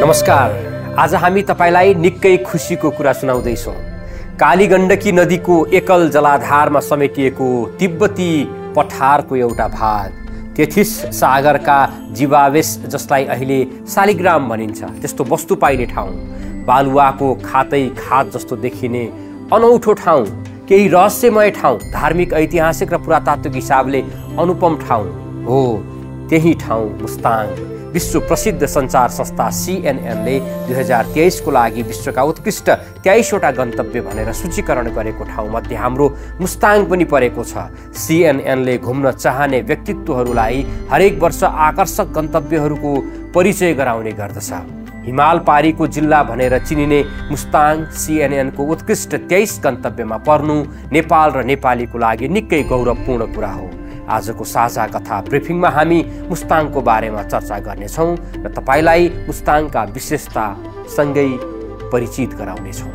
नमस्कार। आज हामी तपाईँलाई निकै खुसीको कुरा सुनाउँदैछौँ। काली गण्डकी नदीको एकल जलाधारमा समेटिएको तिब्बती पठारको एउटा भाग। तेथिस सागरका जीवावेश जसलाई अहिले शालिग्राम भनिन्छ त्यस्तो वस्तु पाइने ठाउँ। बालुवाको खातै खात जस्तो देखिने अनौठो ठाउँ केही रहस्यमय ठाउँ धार्मिक ऐतिहासिक र पुरातात्विक हिसाबले अनुपम ठाउँ हो। त्यही ठाउँ मुस्ताङ। विश्व प्रसिद्ध सञ्चार संस्था सिएनएनले दुई हजार तेइसको लागि विश्वका उत्कृष्ट तेइसवटा गन्तव्य भनेर सूचीकरण गरेको ठाउँमध्ये हाम्रो मुस्ताङ पनि परेको छ। सिएनएनले घुम्न चाहने व्यक्तित्वहरूलाई हरेक वर्ष आकर्षक गन्तव्यहरूको परिचय गराउने गर्दछ। हिमाल पारीको जिल्ला भनेर चिनिने मुस्ताङ सिएनएनको उत्कृष्ट तेइस गन्तव्यमा पर्नु नेपाल र नेपालीको लागि निकै गौरवपूर्ण कुरा हो। आजको साझा कथा ब्रिफिङमा हामी मुस्ताङको बारेमा चर्चा गर्नेछौँ र तपाईँलाई मुस्ताङका विशेषतासँगै परिचित गराउनेछौँ।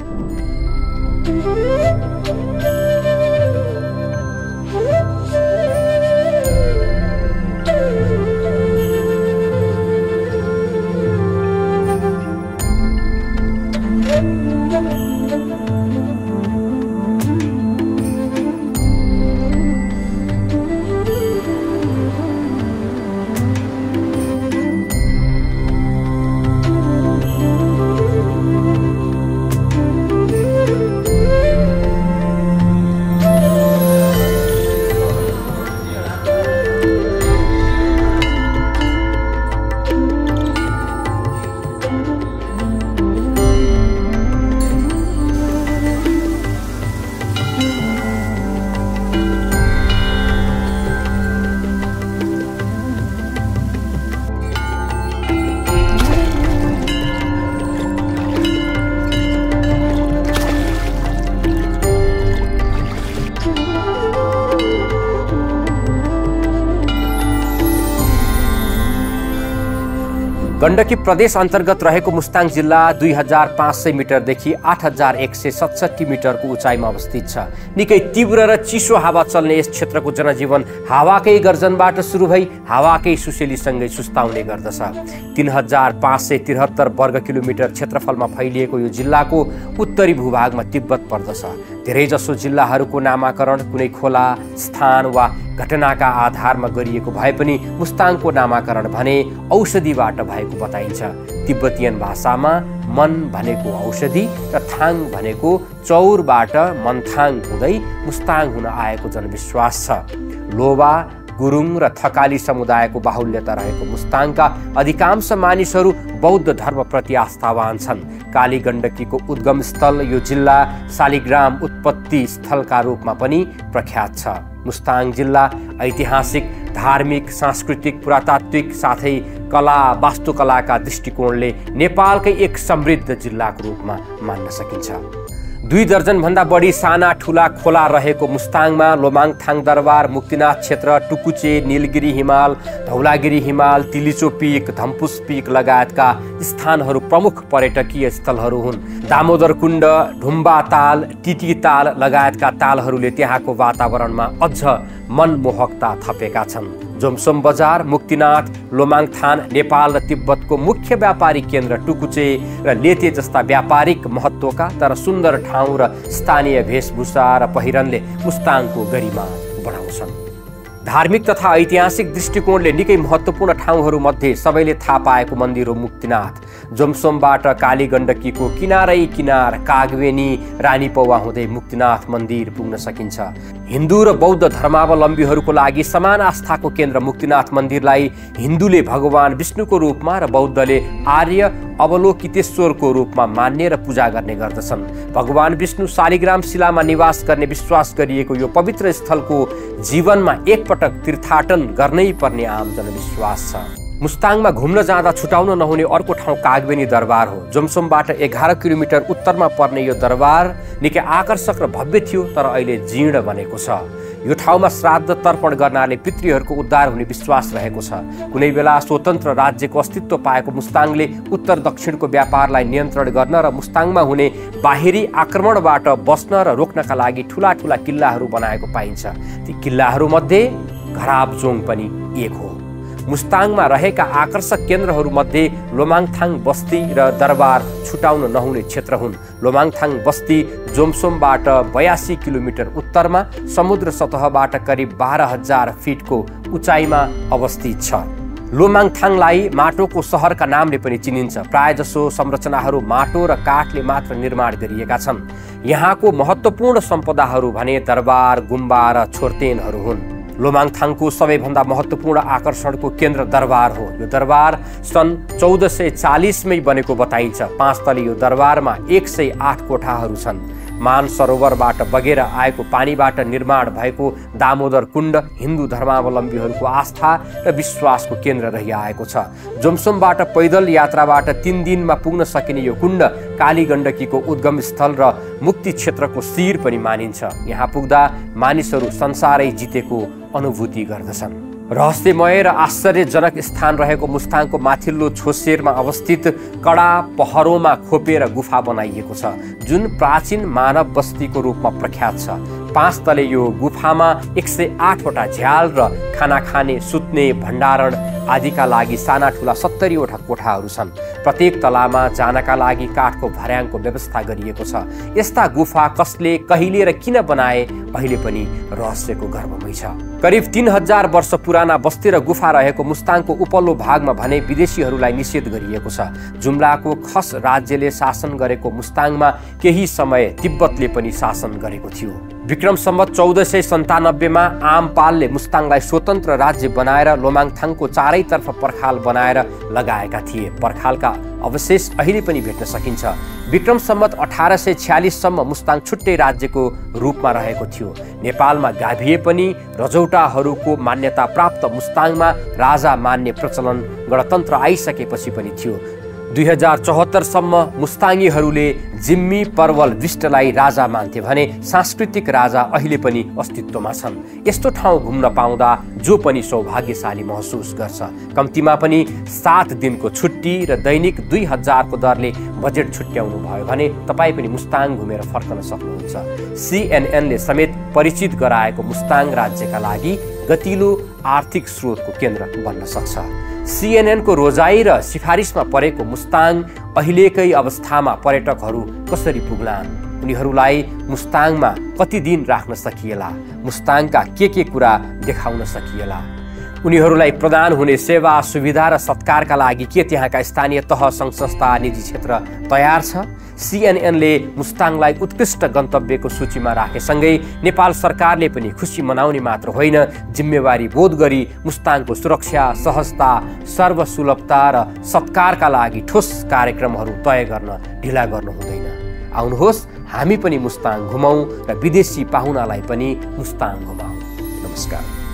गण्डकी प्रदेश अन्तर्गत रहेको मुस्ताङ जिल्ला दुई हजार पाँच सय मिटरदेखि आठ हजार एक सय सतसट्ठी मिटरको उचाइमा अवस्थित छ। निकै तीव्र र चिसो हावा चल्ने यस क्षेत्रको जनजीवन हावाकै गर्जनबाट सुरु भई हावाकै सुसेलीसँगै सुस्ताउने गर्दछ। तिन हजार पाँच सय त्रिहत्तर वर्ग किलोमिटर क्षेत्रफलमा फैलिएको यो जिल्लाको उत्तरी भूभागमा तिब्बत पर्दछ। धेरैजसो जिल्लाहरूको नामाकरण कुनै खोला स्थान वा घटनाका आधारमा गरिएको भए पनि मुस्ताङको नामाकरण भने औषधिबाट भएको बताइन्छ। तिब्बतियन भाषामा मन भनेको औषधि र थाङ भनेको चौरबाट मनथाङ हुँदै मुस्ताङ हुन आएको जनविश्वास छ। लोबा गुरुङ र थकाली समुदायको बाहुल्यता रहेको मुस्ताङका अधिकांश मानिसहरू बौद्ध धर्मप्रति आस्थावान छन्। काली गण्डकीको उद्गम स्थल यो जिल्ला शालिग्राम उत्पत्ति स्थलका रूपमा पनि प्रख्यात छ। मुस्ताङ जिल्ला ऐतिहासिक धार्मिक सांस्कृतिक पुरातात्विक साथै कला वास्तुकलाका दृष्टिकोणले नेपालकै एक समृद्ध जिल्लाको रूपमा मान्न सकिन्छ। दुई दर्जनभन्दा बढी साना ठुला खोला रहेको मुस्ताङमा लोमाङथाङ दरबार मुक्तिनाथ क्षेत्र टुकुचे निलगिरी हिमाल धौलागिरी हिमाल तिलिचो पिक धम्पुस पिक लगायतका स्थानहरू प्रमुख पर्यटकीय स्थलहरू हुन्। दामोदर कुण्ड ढुम्बा ताल टिटी ताल लगायतका तालहरूले त्यहाँको वातावरणमा अझ मनमोहकता थपेका छन्। जोमसोम बजार मुक्तिनाथ लोमाङथान नेपाल र तिब्बतको मुख्य व्यापारिक केन्द्र टुकुचे र लेते जस्ता व्यापारिक महत्त्वका तर सुन्दर ठाउँ र स्थानीय वेशभूषा र पहिरनले मुस्ताङको गरिमा बढाउँछन्। धार्मिक तथा ऐतिहासिक दृष्टिकोणले निकै महत्त्वपूर्ण ठाउँहरूमध्ये सबैले थाहा पाएको मन्दिर हो मुक्तिनाथ। जोमसोमबाट काली गण्डकीको किनारै किनार कागवेनी रानी पौवा हुँदै मुक्तिनाथ मन्दिर पुग्न सकिन्छ। हिन्दू र बौद्ध धर्मावलम्बीहरूको लागि समान आस्थाको केन्द्र मुक्तिनाथ मन्दिरलाई हिन्दूले भगवान विष्णुको रूपमा र बौद्धले आर्य अवलोकितेश्वरको रूपमा मान्ने र पूजा गर्ने गर्दछन्। भगवान विष्णु शालिग्राम शिलामा निवास गर्ने विश्वास गरिएको यो पवित्र स्थलको जीवनमा एकपटक तीर्थाटन गर्नै पर्ने आम जनविश्वास छ। मुस्ताङमा घुम्न जाँदा छुटाउन नहुने अर्को ठाउँ कागबेनी दरबार हो। जोमसोमबाट एघार किलोमिटर उत्तरमा पर्ने यो दरबार निकै आकर्षक र भव्य थियो तर अहिले जीर्ण बनेको छ। यो ठाउँमा श्राद्ध तर्पण गर्नाले पितृहरूको उद्धार हुने विश्वास रहेको छ। कुनै बेला स्वतन्त्र राज्यको अस्तित्व पाएको मुस्ताङले उत्तर दक्षिणको व्यापारलाई नियन्त्रण गर्न र मुस्ताङमा हुने बाहिरी आक्रमणबाट बस्न र रोक्नका लागि ठुला ठुला किल्लाहरू बनाएको पाइन्छ। ती किल्लाहरूमध्ये घराबजोङ पनि एक हो। मुस्ताङमा रहेका आकर्षक केन्द्रहरूमध्ये लोमाङथाङ बस्ती र दरबार छुटाउन नहुने क्षेत्र हुन्। लोमाङथाङ बस्ती जोमसोमबाट बयासी किलोमिटर उत्तरमा समुद्र सतहबाट करिब बाह्र हजार फिटको उचाइमा अवस्थित छ। लोमाङथाङलाई माटोको सहरका नामले पनि चिनिन्छ। प्रायजसो संरचनाहरू माटो र काठले मात्र निर्माण गरिएका छन्। यहाँको महत्त्वपूर्ण सम्पदाहरू भने दरबार गुम्बा र छोर्तेनहरू हुन्। लोमाङथाङको सबैभन्दा महत्त्वपूर्ण आकर्षणको केन्द्र दरबार हो। यो दरबार सन् चौध सय चालिसमै बनेको बताइन्छ। पाँच तले यो दरबारमा एक सय आठ कोठाहरू छन्। मान सरोवरबाट बगेर आएको पानीबाट निर्माण भएको दामोदर कुण्ड हिन्दू धर्मावलम्बीहरूको आस्था र विश्वासको केन्द्र रहिआएको छ। जोमसोमबाट पैदल यात्राबाट तिन दिनमा पुग्न सकिने यो कुण्ड काली गण्डकीको उद्गम स्थल र मुक्ति क्षेत्रको शिर पनि मानिन्छ। यहाँ पुग्दा मानिसहरू संसारै जितेको अनुभूति गर्दछन्। रहस्यमय र आश्चर्यजनक स्थान रहेको मुस्ताङको माथिल्लो छोसेरमा अवस्थित कडा पहरोमा खोपेर गुफा बनाइएको छ जुन प्राचीन मानव बस्तीको रूपमा प्रख्यात छ। पाँच तले यो गुफामा एक सय आठवटा झ्याल र खाना खाने सुत्ने भण्डारण आदिका लागि साना ठुला सत्तरीवटा कोठाहरू छन्। प्रत्येक तलामा जानका लागि काठको भर्याङको व्यवस्था गरिएको छ। यस्ता गुफा कसले कहिले र किन बनाए अहिले पनि रहस्यको गर्वमै छ। करिब तिन हजार वर्ष पुराना बस्ती र गुफा रहेको मुस्ताङको उपल्लो भागमा भने विदेशीहरूलाई निषेध गरिएको छ। जुम्लाको खस राज्यले शासन गरेको मुस्ताङमा केही समय तिब्बतले पनि शासन गरेको थियो। विक्रम सम्बत चौध सय सन्तानब्बेमा आमपालले मुस्ताङलाई स्वतन्त्र राज्य बनाएर लोमाङथाङको चारैतर्फ पर्खाल बनाएर लगाएका थिए। पर्खालका अवशेष अहिले पनि भेट्न सकिन्छ। विक्रम सम्बत अठार सय छ्यालिससम्म मुस्ताङ छुट्टै राज्यको रूपमा रहेको थियो। नेपालमा गाभिए पनि रजौटाहरूको मान्यता प्राप्त मुस्ताङमा राजा मान्ने प्रचलन गणतन्त्र आइसकेपछि पनि थियो। दुई हजार चौहत्तरसम्म मुस्ताङीहरूले जिम्मी पर्वल विष्टलाई राजा मान्थे भने सांस्कृतिक राजा अहिले पनि अस्तित्वमा छन्। यस्तो ठाउँ घुम्न पाउँदा जो पनि सौभाग्यशाली महसुस गर्छ। कम्तीमा पनि सात दिनको छुट्टी र दैनिक दुई हजारको दरले बजेट छुट्याउनु भयो भने तपाईँ पनि मुस्ताङ घुमेर फर्कन सक्नुहुन्छ। सिएनएनले समेत परिचित गराएको मुस्ताङ राज्यका लागि गतिलो आर्थिक स्रोतको केन्द्र बन्न सक्छ। सिएनएनको रोजाइ र सिफारिसमा परेको मुस्ताङ अहिलेकै अवस्थामा पर्यटकहरू कसरी पुग्लान्? उनीहरूलाई मुस्ताङमा कति दिन राख्न सकिएला? मुस्ताङका के के कुरा देखाउन सकिएला? उनीहरूलाई प्रदान हुने सेवा सुविधा र सत्कारका लागि के त्यहाँका स्थानीय तह सङ्घ संस्था निजी क्षेत्र तयार छ? सिएनएनले मुस्ताङलाई उत्कृष्ट गन्तव्यको सूचीमा राखेसँगै नेपाल सरकारले पनि खुसी मनाउने मात्र होइन जिम्मेवारी बोध गरी मुस्ताङको सुरक्षा सहजता सर्वसुलभता र सत्कारका लागि ठोस कार्यक्रमहरू तय गर्न ढिला गर्नु हुँदैन। आउनुहोस् हामी पनि मुस्ताङ घुमाउँ र विदेशी पाहुनालाई पनि मुस्ताङ घुमाउँ। नमस्कार।